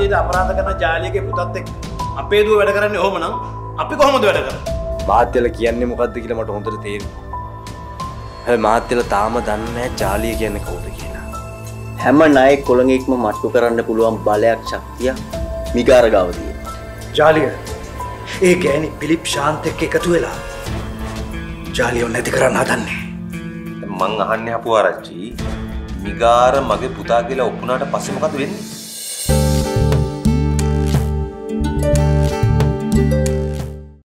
විදිහට අපරාධ කරන ජාලියගේ පුතත් එක්ක අපේ දුව වැඩ කරන්නේ ඔහොම නම් අපි කොහොමද වැඩ කරන්නේ? මාත්‍යල කියන්නේ මොකක්ද කියලා මට හොඳට තේරෙනවා. හැබැයි මාත්‍යල තාම දන්නේ නැහැ ජාලිය කියන්නේ කවුද කියලා. හැම ණයෙක් කොළඟෙක්ම මට්ටු කරන්න පුළුවන් බලයක් ශක්තිය මිගාර ගාව තියෙනවා. ජාලිය ඒ ගෑණි පිලිප් ශාන්ත එක්ක එකතු වෙලා ජාලියව නැති කරන්න හදන්නේ. මං අහන්නේ අපුආරච්චි මිගාර මගේ පුතා කියලා ඔප්පුනාට පස්සේ මොකද වෙන්නේ?